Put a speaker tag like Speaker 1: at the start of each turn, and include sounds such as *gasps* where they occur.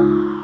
Speaker 1: Bye. *gasps* *gasps*